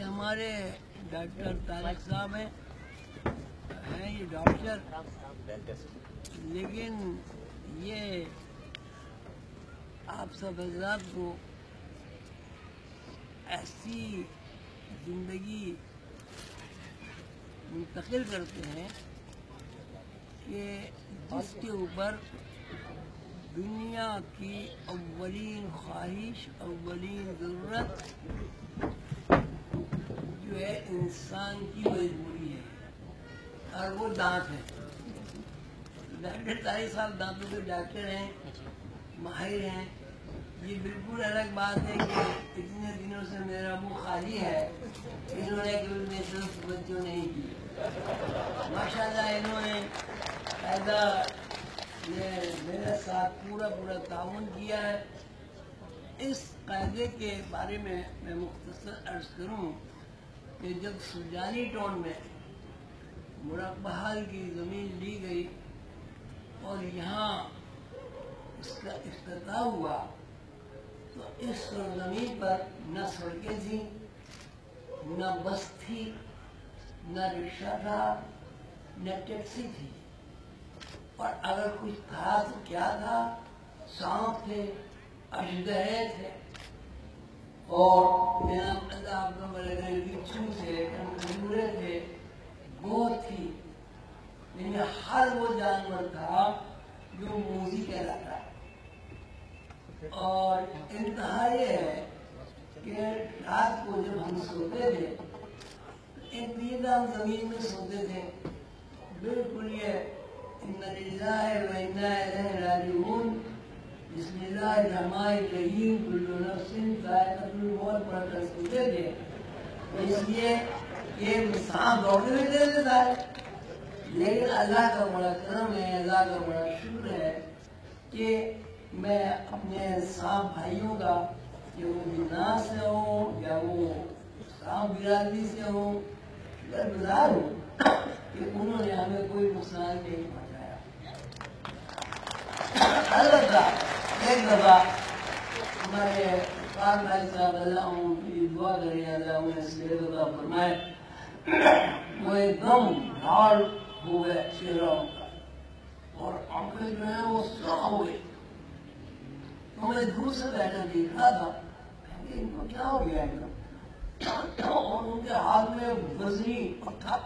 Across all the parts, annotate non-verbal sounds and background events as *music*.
یہ ہمارے ڈاکٹر طارق صاحب ہیں ہیں یہ ڈاکٹر۔ لیکن یہ آپ سب حضرات کو ایسی زندگی منتقل کرتے ہیں کہ جس کے اوپر دنیا کی اولین خواہش، اولین ضرورت جو ہے، انسان کی مجبوری ہے۔ اور وہ دانت ہے۔ ڈاکٹر طارق صاحب دانتوں کے ڈاکٹر ہیں، ماہر ہیں۔ یہ بالکل الگ بات ہے کہ اتنے دنوں سے میرا منہ خالی ہے، انہوں نے کبھی میرے طرف توجہ نہیں کی۔ ماشاء اللہ انہوں نے پیدا میرے ساتھ پورا پورا تعاون کیا ہے۔ اس قاعدے کے بارے میں میں مختصر عرض کروں۔ کہ جب سجانی ٹون میں مربحال کی زمین لی گئی اور یہاں اس کا افتتاح ہوا، تو اس زمین پر نہ سڑکیں تھیں، نہ بس تھی، نہ رکشہ تھا، نہ ٹیکسی تھی۔ اور اگر کچھ تھا تو کیا تھا؟ سانپ تھے، اشدہے تھے۔ اور بچھو تھے کنکھجورے تھے گوت تھی یعنی ہر وہ جانور تھا جو موزی کہلاتا ہے۔ اور انتہا یہ ہے کہ رات کو جب ہم سوتے تھے ایک ہم زمین میں سوتے تھے، بالکل یہ، ان بسم اللہ الرحمن الرحیم کل نفس ذائقۃ الموت پڑھ کر سوتے تھے اس لیے یہ سانپ دوڑنے میں دے دیتا ہے۔ لیکن اللہ کا بڑا کرم ہے، اللہ کا بڑا شکر ہے کہ میں اپنے سانپ بھائیوں کا، کہ وہ بنا سے ہوں یا وہ سانپ برادری سے ہوں گزار ہوں کہ انہوں نے ہمیں کوئی نقصان نہیں پہنچایا۔ البتہ ایک دفعہ ہمارے قان بھائی صاحب اللہ ہوں کی دعا کریں اللہ انہیں سلیب اللہ فرمائے۔ وہ ایک دم ڈھال ہو گئے چہروں کا اور آنکھیں جو ہیں وہ سرخ ہو گئی تو میں دور سے بیٹھا، دیکھ رہا تھا۔ کہ ان کو کیا ہو گیا؟ ایک دم اور ان کے ہاتھ میں وزنی پتھر۔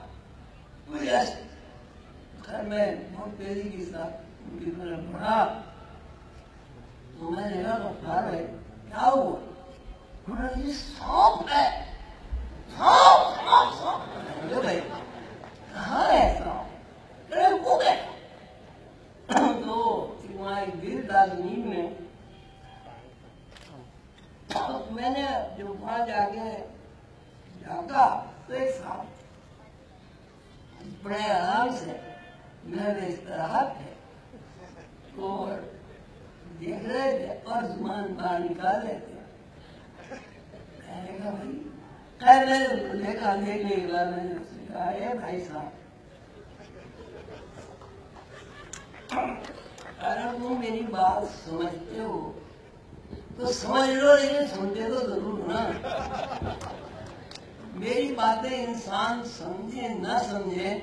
خیر میں بہت تیزی کے ساتھ ان کی طرف بڑھا۔ میں نے کہا پتھر ہے کیا ہوا انہوں نے یہ سانپ ہے سانپ سانپ سانپ بھائی کہاں ہے سانپ ارے وہ گئے تو وہاں گر تھا زمین میں میں نے جو وہاں جا کے جاگا تو ایک سانپ بڑے آرام سے میں میرے استراحت تھے اور دیکھ رہے تھے اور زبان باہر نکال رہے تھے میں نے بھائی خیر میں نے دیکھا دیکھنے کے بعد میں نے اس سے کہا، اے بھائی صاحب۔ اگر تم میری بات سمجھتے ہو۔ تو سمجھ لو، لیکن سنتے تو ضرور نا میری باتیں انسان سمجھے، نہ سمجھے،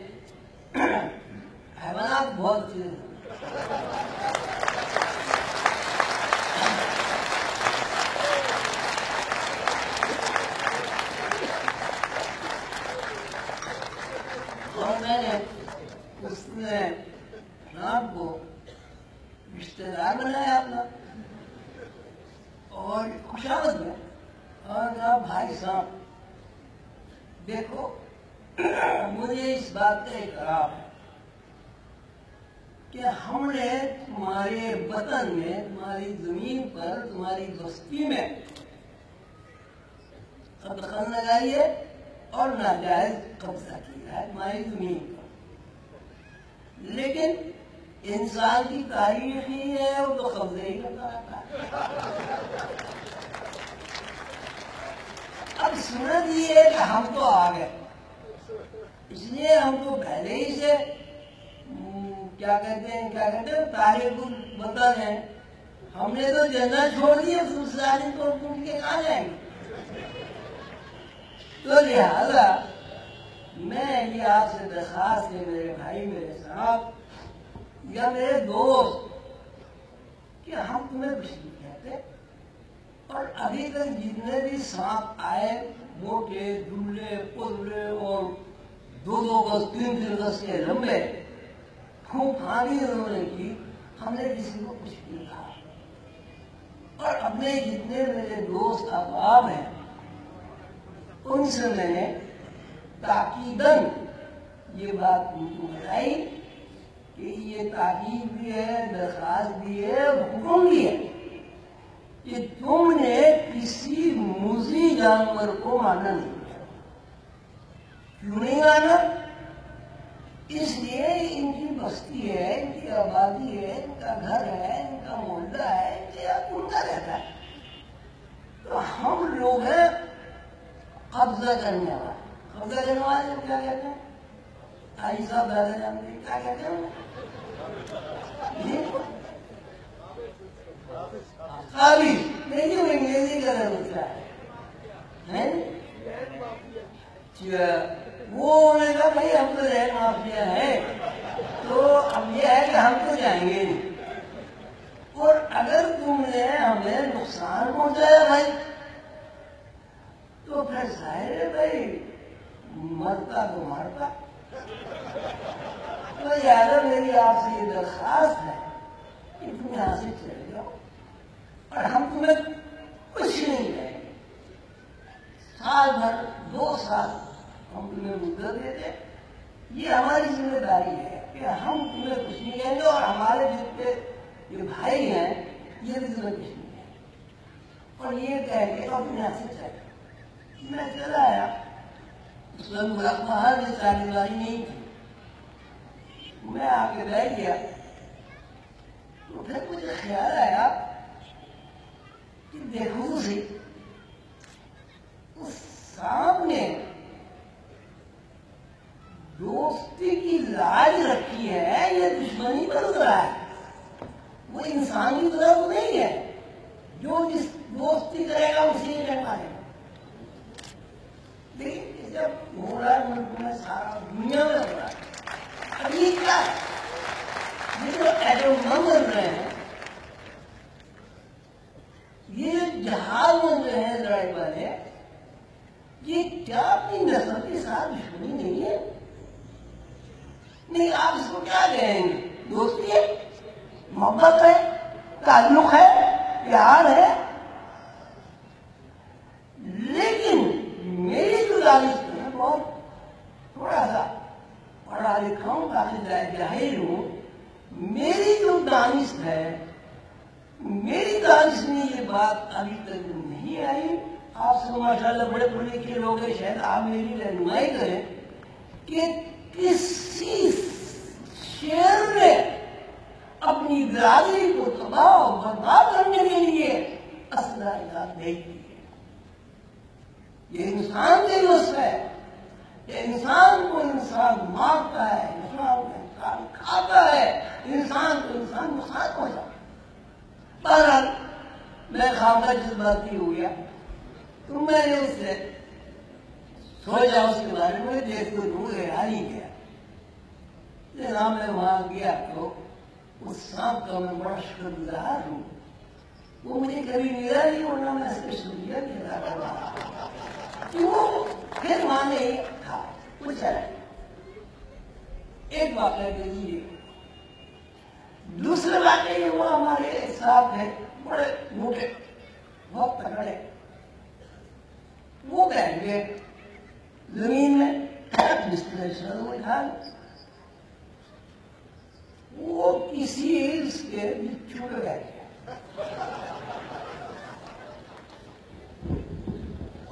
*clears throat* حیوانات بہت اور میں نے اس نے رات کو رشتے دار بنایا اپنا اور خوشامد میں اور کہا بھائی صاحب دیکھو مجھے اس بات کا اقرار ہے کہ ہم نے تمہارے وطن میں تمہاری زمین پر تمہاری بستی میں قدقن لگائی ہے اور ناجائز قبضہ کیا ہے تمہاری زمین پر۔ لیکن انسان کی تاریخ ہی ہے وہ تو قبضے ہی کرتا رہتا ہے۔ اب سنت یہ ہے کہ ہم تو آ گئے۔ اس لیے ہم کو پہلے ہی سے کیا کہتے ہیں، کیا کہتے ہیں، تاریخ الوطن ہے۔ ہم نے تو جنت چھوڑ دی اب کو ٹوٹ کے کہاں جائیں تو لہذا میں یہ آپ سے درخواست ہے میرے بھائی، میرے صاحب یا میرے دوست، کہ ہم تمہیں کچھ نہیں کہتے۔ اور ابھی تک جتنے بھی سانپ آئے موٹے دلے پلے اور دو دو گز، تین تین گز کے لمبے پھوپھانی انہوں نے کی، ہم نے کسی کو کچھ نہیں کہا۔ اور اپنے جتنے میرے دوست احباب ہیں ان سے میں نے تاکیدن یہ بات ان کو بتائی کہ یہ تاکید بھی ہے، درخواست بھی ہے، حکم بھی ہے کہ تم نے کسی موزی جانور کو مانا نہیں کیوں نہیں مانا؟ اس لیے ان کی بستی ہے، ان کی آبادی ہے، ان کا گھر ہے، ان کا محلہ ہے، ان ان کا رہتا ہے۔ تو ہم لوگ ہیں قبضہ کرنے والے قبضہ کرنے والے کیا کہتے ہیں؟ آئی صاحب دادا جانتے کیا کہتے ہیں؟ قابل۔ نہیں جو انگریزی کا ہوتا ہے۔ اچھا، وہ نے کہا، بھائی، ہم تو رہن مافیا ہے تو اب یہ ہے کہ ہم تو جائیں گے نہیں۔ اور اگر تم نے ہمیں نقصان پہنچایا بھائی تو پھر ظاہر ہے بھائی، مرتا تو مرتا۔ تو زیادہ میری آپ سے یہ درخواست ہے کہ تم یہاں سے چلے جاؤ اور ہم تمہیں کچھ نہیں کہیں گے۔ سال بھر، دو سال ہم تمہیں مدت دیتے یہ ہماری ذمہ داری ہے کہ ہم تمہیں کچھ نہیں کہیں گے اور ہمارے جتنے یہ بھائی ہیں، یہ بھی تمہیں کچھ نہیں کہیں گے۔ اور یہ کہہ کے اب یہاں سے چلے میں چلا آیا۔ اس میں باہر میں ساری داری نہیں تھی۔ میں آ کے بیٹھ گیا۔ تو پھر مجھے خیال آیا کہ دیکھو سی اس سامنے دوستی کی لاج رکھی ہے، یہ دشمنی پر اترا ہے۔ وہ انسان کی طرح تو نہیں ہے۔ جو جس دوستی کرے گا، اسی نے کہنا ہے۔ لیکن جب ہو رہا ہے ملک میں سارا دنیا میں ہو رہا ہے اب یہ کیا ہے یہ جو ایٹم بم بن رہے ہیں یہ جہاز بن رہے ہیں لڑائی والے، یہ کیا اپنی نسل کے ساتھ دشمنی نہیں ہے؟ نہیں، آپ اس کو کیا کہیں گے؟ دوستی ہے، محبت ہے، تعلق ہے، پیار ہے لیکن میری جو دانش ہے بہت تھوڑا سا پڑھا لکھا ہوں کافی جاہر ہوں میری جو دانش ہے، میری دانش میں یہ بات ابھی تک نہیں آئی۔ آپ سے ماشاء اللہ بڑے پڑھے لکھے لوگ ہیں، شاید آپ میری رہنمائی کریں کہ کسی شیر نے اپنی برادری کو تباہ و برباد کرنے کے لیے اسلحہ ایجاد نہیں۔ یہ انسان کے لطف ہے۔ کہ انسان کو انسان مارتا ہے، انسان کو انسان کھاتا ہے، انسان کو انسان نقصان پہنچا بہرحال میں خامہ جذباتی ہو گیا، تو میں نے اس سے سوچا اس کے بارے میں دیکھ تو دوں گیا نہیں گیا جناب میں وہاں گیا تو اس سانپ کا میں بڑا شکر گزار ہوں۔ وہ مجھے کبھی ملا نہیں، ورنہ میں اس کے شکریہ بھی ادا رہا۔ وہ پھر مانے تھا وہ چلا ایک واقعہ دے دیجیے دوسرے واقعے یہ وہ ہمارے ایک صاحب ہے بڑے موٹے بہت تگڑے وہ بیٹھ گئے زمین میں بستر شروع میں ڈھال وہ کسی اس کے بچھو پہ بیٹھ گیا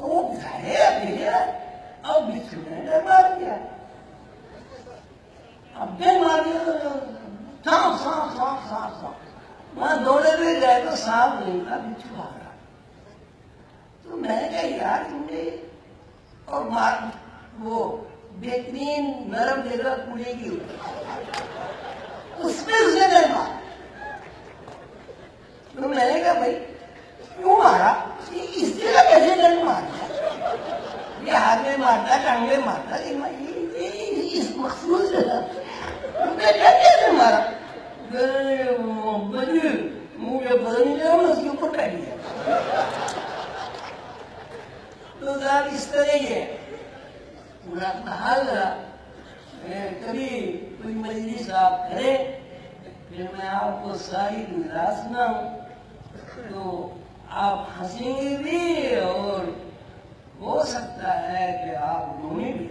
وہ گھرے بھیجا اب بچھو نے مار دیا۔ اب ڈر مار دیا۔ سانپ سانپ سانپ سانپ سانپ وہاں دوڑے ہوئے گئے تو سانپ نہیں تھا بچھو آ رہا تو میں نے کہا، یار تم نے اور مار، وہ بہترین نرم جگہ کوڑے کی۔ ہوتی اس میں اسے نہیں مارا تو میں نے کہا، بھائی، کیوں مارا؟ اس جگہ کے ہاتھ میں مارتا ٹانگ میں مارتا اس مخصوص مارا مجھے مجھے پتہ نہیں چلا میں اس کے اوپر بیٹھ گیا تو صاحب اس طرح ہی ہے۔ پورا بحال رہا کبھی کوئی مجلس آپ کرے پھر میں آپ کو ساری گزرا سناؤں۔ تو آپ ہنسیں گے بھی اور ہو سکتا ہے کہ آپ رونے بھی۔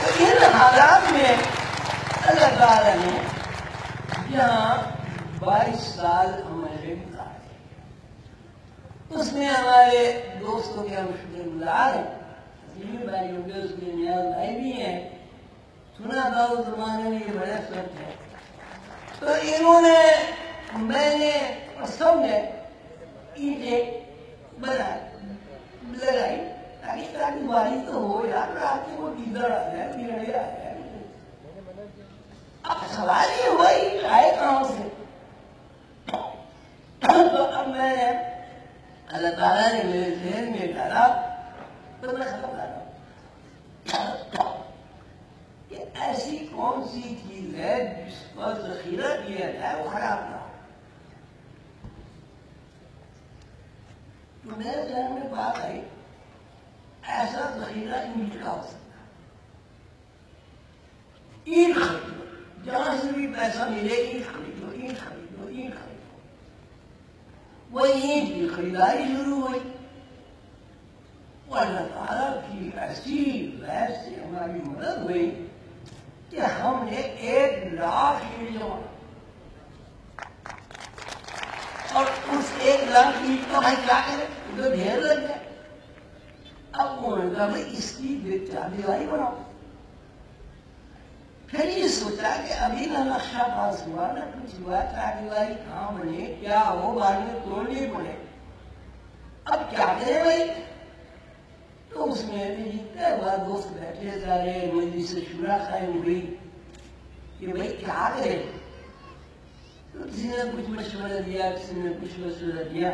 تو ان حالات میں اللہ تعالیٰ نے جہاں بائیس سال ہمارے گزارے۔ اس میں ہمارے دوستوں کے ہم شکر گزار ہیں۔ عظیم بھائی اس کے نیاز بھائی بھی ہیں۔ سنا تھا اس زمانے میں یہ بڑے سب ہے تو انہوں نے، میں نے سب نے اینٹیں بنائی لگائی تاکہ تاکہ بارش تو ہو یار رات کو ادھر آ جائے بگڑے آ جائے اب سوال یہ ہوا یہ آئے کہاں سے تو اب میں نے اللہ تعالیٰ نے میرے ذہن میں ڈالا تو میں ختم ڈالا کہ ایسی کون سی چیز ہے جس پر ذخیرہ کیا جائے ماذا نفعل حسب خلال الكاظم يخرج جاسم بسم إليه يخرج ويخرج ويخرج ويجي خلال الروي ولا تعرف في أسير بس ما يمرض يحمل إبلاغ اليوم اور اس ایک لاکھ اینٹ کو بھائی کیا کرے؟ تو ڈھیر لگ جائے۔ اب انہوں نے کہا بھائی، اس کی چار دیواری بناؤ۔ پھر یہ سوچا کہ ابھی نہ نقشہ پاس ہوا نہ کچھ ہوا چار دیواری کہاں بنے؟ کیا ہو بعد میں توڑنی پڑے اب کیا کرے بھائی؟ تو اس میں بھی جتنے بار دوست بیٹھے سارے، مجلس سے شورا قائم ہوئی کہ بھائی کیا کرے؟ کسی نے کچھ مشورہ دیا، کسی نے کچھ مشورہ دیا۔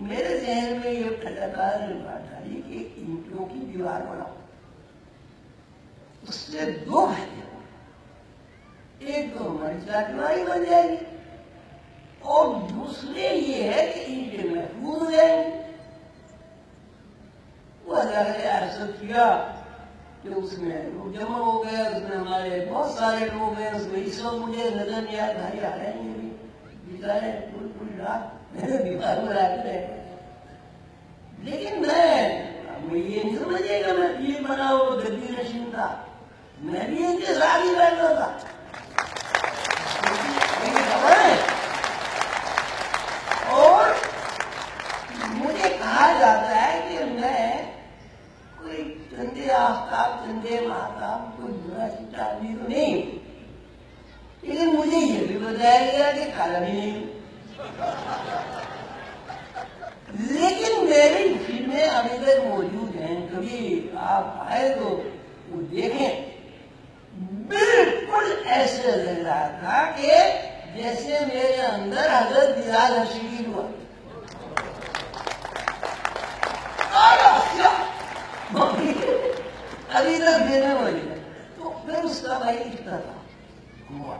میرے ذہن میں یہ ٹھٹکار بات ڈالی کہ اینٹوں کی دیوار بناؤ۔ اس سے دو فائدے ہوں۔ ایک تو ہماری چاٹوائی بن جائے گی۔ اور دوسرے یہ ہے کہ اینٹیں محفوظ ہو جائیں گی وہ اللہ نے ایسا کیا؟ کہ اس میں لوگ جمع ہو گئے اس میں ہمارے بہت سارے لوگ ہیں اس میں اس وقت مجھے نظر نہیں آیا بھائی آ رہے ہیں بیچارے پوری پوری رات میرے بیمار میں رہتے ہیں لیکن میں میں یہ نہیں سمجھے گا میں یہ بنا وہ گدی نشین تھا میں بھی ان کے ساتھ ہی بیٹھتا تھا اور مجھے کہا جاتا ہے چندے آفتاب چندے مہتاب کوئی برا چیٹا آدمی تو نہیں لیکن مجھے یہ بھی بتایا گیا کہ کالا بھی نہیں۔ لیکن میری فلمیں ابھی تک موجود ہیں، کبھی آپ آئے تو وہ دیکھیں۔ بالکل ایسے لگ رہا تھا کہ جیسے میرے اندر حضرت بلال حشیری ہوا۔ ابھی تک دینے والی ہے تو پھر اس کا بھائی افتتاح۔ ہوا۔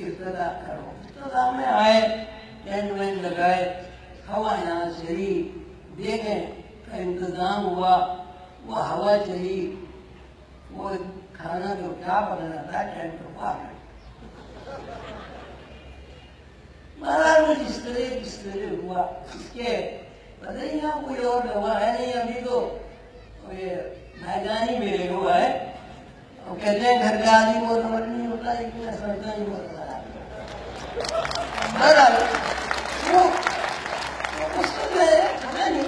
افتتاح کرو۔ افتتاح میں آئے، ٹینٹ وینٹ لگائے، ہوا یہاں چلی دیکھیں کا انتظام ہوا، وہ ہوا چلی۔ وہ کھانا جو کیا بننا تھا، ٹینٹ تو باہر مہاراج وہ جس طرح جس طرح ہوا۔ اس کے پتہ نہیں یہاں کوئی اور دوا ہے نہیں ابھی تو یہ میدانی میرے ہوا ہے۔ اور کہتے ہیں گھر کا آدمی بہت نمبر نہیں ہوتا لیکن میں سمجھتا نہیں ہوتا بہرحال، وہ اس کو جو نہیں،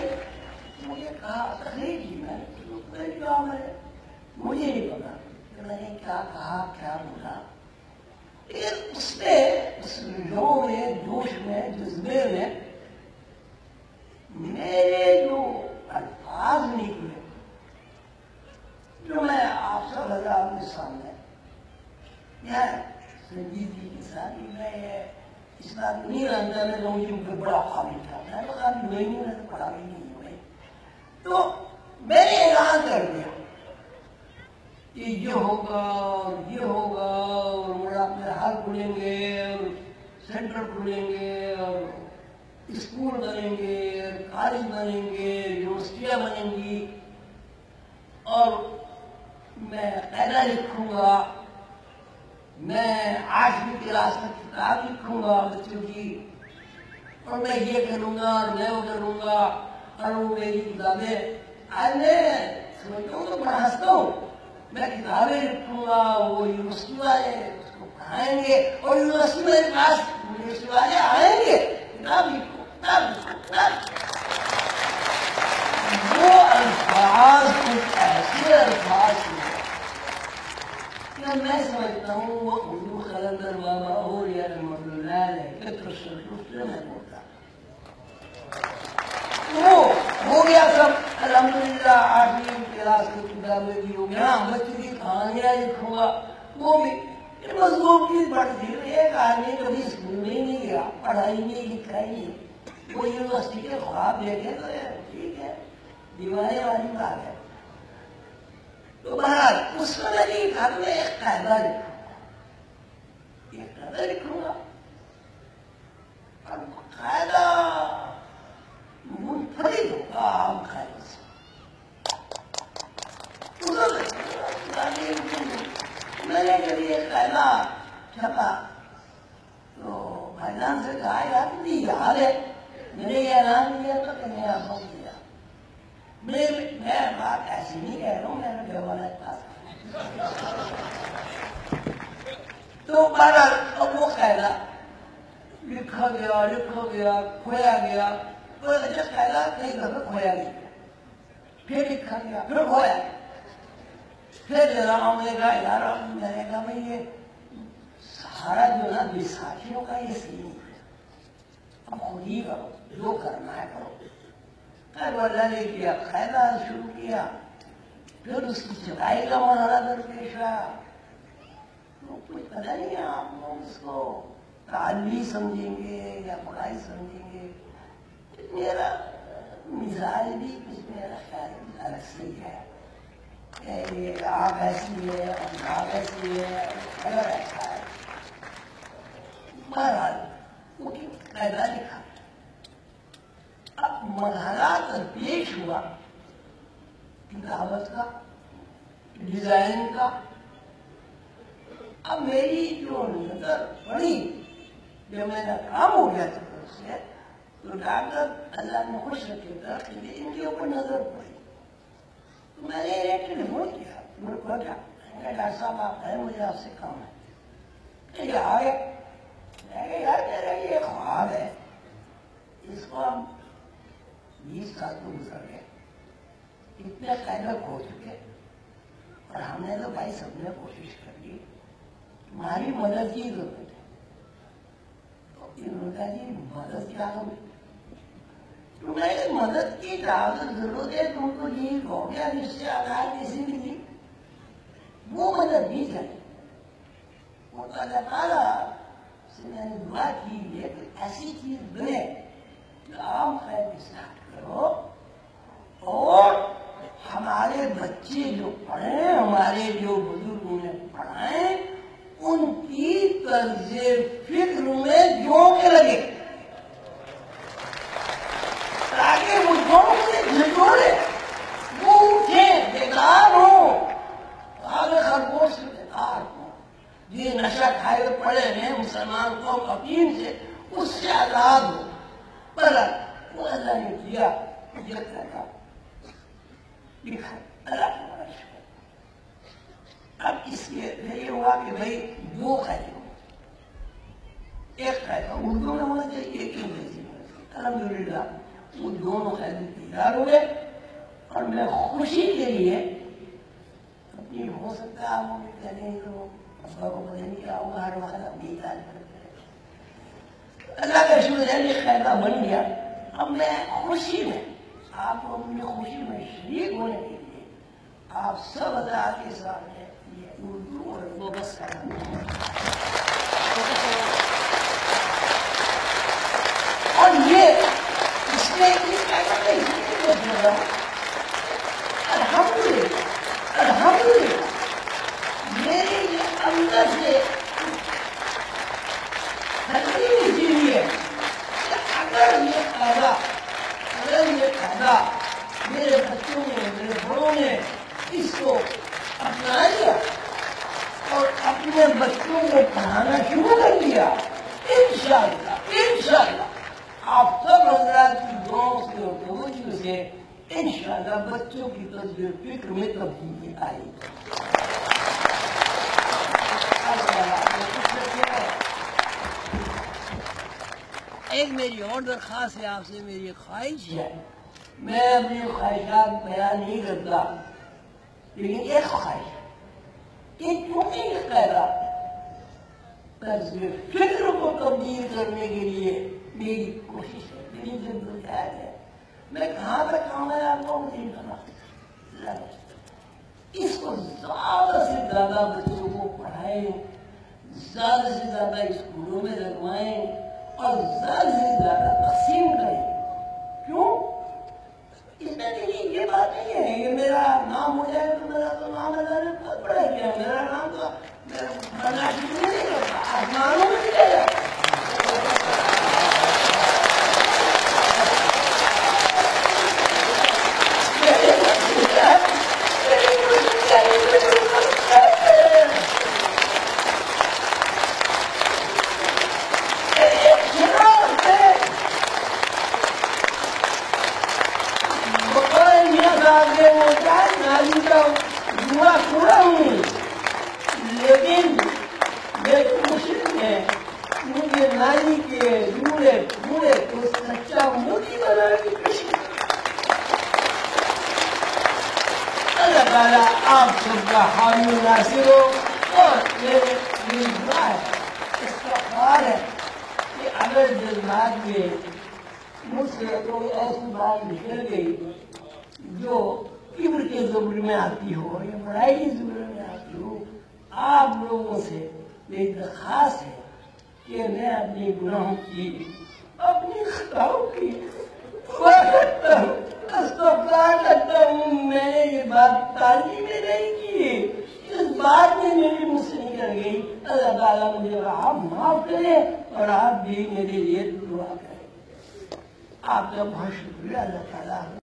مجھے کہا تقریر کی جی، میں نے کہا میں مجھے نہیں پتا۔ کہ میں نے کیا کہا، کیا بولا؟ اس میں اس لو میں، جوش میں، جذبے میں، میرے جو الفاظ نکلے جو میں آپ سب حضرات کے سامنے یار سنجیدگی کے ساتھ میں اس بات نہیں جانتا میں تو مجھے بڑا قابل تھا۔ میں تو قابل ہوئے نہیں میں تو پڑھا ہی نہیں ہوئے تو میں نے اعلان کر دیا۔ کہ یہ ہوگا اور یہ ہوگا اور میرا اپنے ہاتھ کھلیں گے اور سینٹر کھلیں گے اور اسکول بنیں گے کالج بنیں گے، یونیورسٹیاں بنیں گی۔ اور میں قیدا لکھوں گا، میں آٹھویں کلاس میں کتاب لکھوں گا بچوں کی، اور میں یہ کروں گا اور میں وہ کروں گا، اور وہ میری کتابیں۔ آج میں سمجھتا ہوں تو بڑا ہنستا ہوں۔ میں کتابیں لکھوں گا، وہ یونیورسٹی والے اس کو پڑھائیں گے، اور یونیورسٹی میرے پاس یونیورسٹی والے آئیں گے۔ کتاب لکھو کتاب لکھو، کتاب وہ الفاظ کچھ ایسے الفاظ ہیں میں سمجھتا ہوں وہ اردو قلندر بابا اور یا رحمت اللہ علیہ کے تصرف سے میں بولتا وہ ہو گیا سب الحمدللہ آٹھویں کلاس کی کتابیں بھی ہو گیا بچے کی کہانیاں لکھوں گا وہ بھی مضمون کی بڑھتی ایک آدمی کبھی اسکول میں ہی نہیں گیا پڑھائی نہیں لکھائی نہیں وہ یونیورسٹی کے خواب دیکھے تو ٹھیک ہے دیوانے والی بات ہے تو بہرحال اس میں میری گھر میں ایک قاعدہ لکھوں گا ایک قاعدہ لکھوں گا قاعدہ منفرد ہوگا عام قاعدے سے۔ میں نے جب یہ قاعدہ چھپا، تو بھائی سے کہا، یار نہیں یاد ہے۔ میں نے یہ اعلان کیا تو کہ میں آپ کو دیا میں میں بات ایسی نہیں کہہ رہا ہوں میں نے بیوانا پاس تو بہرحال اب وہ قاعدہ لکھا گیا لکھا گیا کھویا گیا تو اچھا قاعدہ کئی دفعہ کھویا گیا پھر لکھا گیا پھر کھویا گیا پھر جناب نے کہا یار میں نے کہا بھائی یہ سارا جو نا بیساکھیوں کا یہ صحیح نہیں ہے اب خود ہی کرو جو کرنا ہے کرو اللہ نے کیا قاعدہ شروع کیا۔ پھر اس کی چڑھائی کا مرحلہ درپیش آیا تو کچھ پتہ نہیں ہے آپ لوگ اس کو تعلی سمجھیں گے یا پڑھائی سمجھیں گے۔ میرا مزاج بھی کچھ میرا خیال الگ سے ہی ہے۔ کہ آپ ایسی ہے اور آپ ایسی ہے اگر ایسا ہے۔ بہرحال، وہ قاعدہ لکھا اب مرحلہ درپیش ہوا دعوت کا ڈیزائن کا۔ اب میری جو نظر پڑی، جب میرا کام ہو گیا تھا اس سے، تو ڈاکٹر اللہ نے خوش رکھے گا کہ ان کے اوپر نظر پڑی۔ تو میں نے ایک ٹیلیفون کیا میرے کو کیا ڈاکٹر صاحب آپ ہیں، مجھے آپ سے کام ہے۔ کہ یہ آگے میں کہ یار میرا یہ خواب ہے۔ اس کو ہم بیس سال تو گزر گئے۔ اتنے قائدہ ہو چکے۔ اور ہم نے تو بھائی سب نے کوشش کر لی۔ تمہاری مدد کی ضرورت ہے۔ تو انہوں نے کہا جی مدد کیا ہمیں تمہیں مدد کی زیادہ ضرورت ہے؟ تم کو یہ ہو گیا جس سے آگاہ کسی بھی نہیں۔ وہ مدد نہیں چاہیے۔ وہ اللہ تعالیٰ سے میں نے دعا کی ہے کہ ایسی چیز بنے کہ عام خیر اسٹارٹ کرو اور ہمارے بچے جو پڑھیں ہمارے جو بزرگوں نے پڑھائیں ان کی طرز فکر میں جو کے لگے۔ تاکہ وہ دونوں سے جھنجھوڑے، وہ اٹھیں، بیکار ہو آگے خرگوش سے بیکار ہو یہ نشہ کھائے پڑے ہیں، مسلمان قوم اپین سے، اس سے آزاد ہو پر ولا يضيع جنتك بكرة قد اسمي وابي بي بوخر اقرأ ودون وجه يكين الحمد لله ودون خد داروه اور میں خوشی کے لیے اپنی ہو سکتا ہے وہ کریں تو ابا کو پتہ نہیں کیا ہوگا ہر وقت اپنی تعریف کرتے اللہ کا شکر ہے کہ خیرہ بن گیا اب میں خوشی میں، آپ کو اپنی خوشی میں شریک ہونے کے لیے آپ سب حضرات کے سامنے یہ اردو اور بوگس کرنا اور یہ اس میرے اندر سے لیے اگر یہ پیدا اگر یہ پیدا میرے بچوں نے میرے بڑوں نے اس کو اپنا لیا اور اپنے بچوں کو پڑھانا شروع کر دیا انشاءاللہ انشاءاللہ آپ سب حضرات کی دعاؤں سے اور توجہ سے انشاءاللہ بچوں کی تصویر فکر میں تبدیلی آئے گی ایک میری اور درخواست ہے، آپ سے میری خواہش ہے۔ میں اپنی خواہشات بیان نہیں کرتا، لیکن ایک خواہش کہ چھوٹی خیرات تصویر فکر کو تبدیل کرنے کے لیے میری کوشش ہے، میری جدوجہد ہے۔ میں کہاں تک کامیاب ہوں نہیں کرنا اس کو زیادہ سے زیادہ بچوں کو پڑھائیں، زیادہ سے زیادہ اسکولوں میں لگوائیں۔ اور زیادہ سے زیادہ تقسیم کریں کیوں؟ اس میں دیکھیے یہ بات نہیں ہے کہ میرا نام ہو جائے تو میرا تو نام اللہ بہت بڑا کیا میرا نام تو میرا آسمانوں میں تعالیٰ آپ سب کا حامی ناصر ہو اور میرے میری ہے کہ اگر جذبات میں مجھ سے کوئی ایسی بات نکل گئی جو کبر کے زبر میں آتی ہو یا بڑائی کے میں آتی ہو آپ لوگوں سے میری درخواست ہے کہ میں اپنے گناہوں کی اپنی خطاؤں کی کرتا ہوں استغفار کرتا ہوں میں نے یہ بات تعلیم میں نہیں کی اس بات میں میری مجھ سے نکل گئی اللہ تعالیٰ مجھے آپ معاف کریں اور آپ بھی میرے لیے دعا کریں۔ آپ کا بہت شکریہ، اللہ تعالیٰ۔